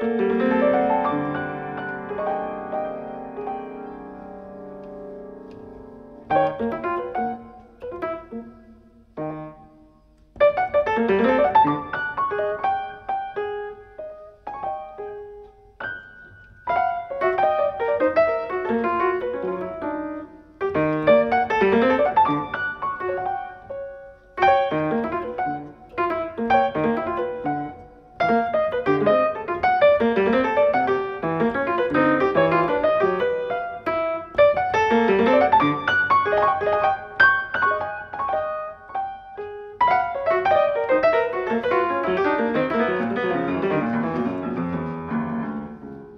thank